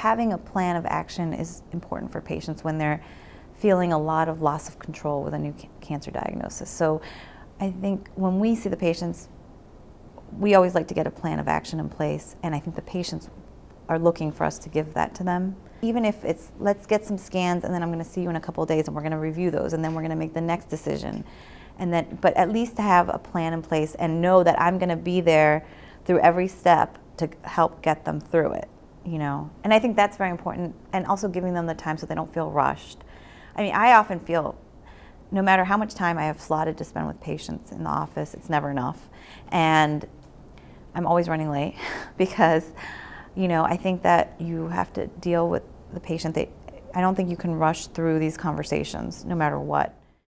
having a plan of action is important for patients when they're feeling a lot of loss of control with a new ca cancer diagnosis. So I think when we see the patients, we always like to get a plan of action in place, and I think the patients are looking for us to give that to them. Even if it's, let's get some scans and then I'm going to see you in a couple days and we're going to review those and then we're going to make the next decision. And then, but at least to have a plan in place and know that I'm going to be there through every step to help get them through it, you know. And I think that's very important and also giving them the time so they don't feel rushed. I mean, I often feel no matter how much time I have slotted to spend with patients in the office, it's never enough. And I'm always running late because you know, I think that you have to deal with the patient. They, I don't think you can rush through these conversations no matter what.